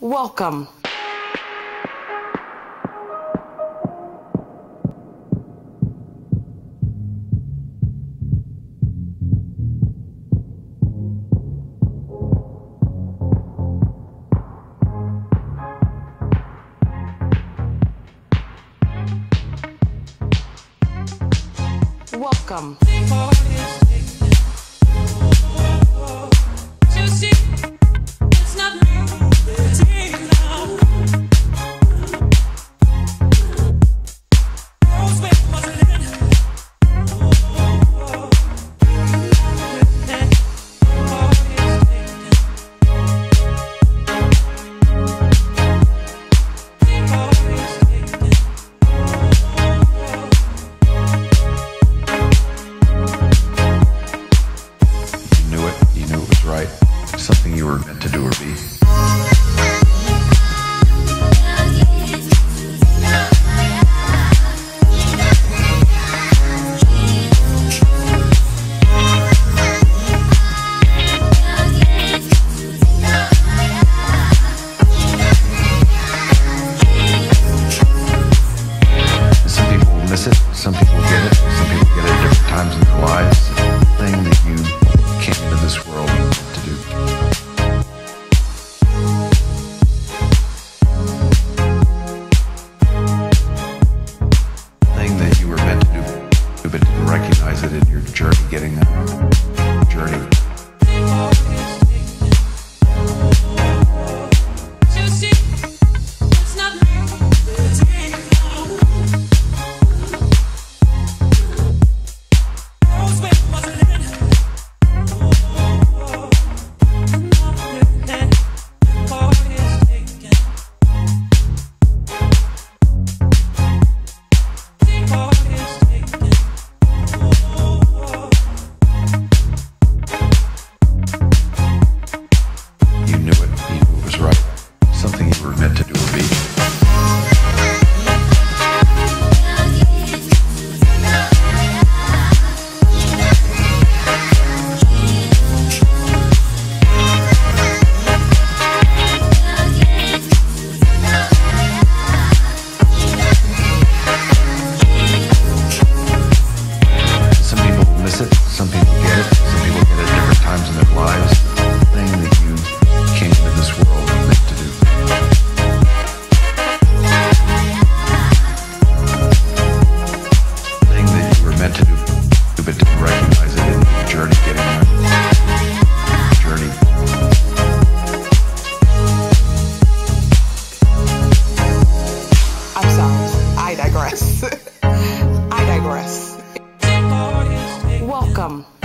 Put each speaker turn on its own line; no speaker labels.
Welcome. Welcome.
started your journey, getting a journey.
Welcome.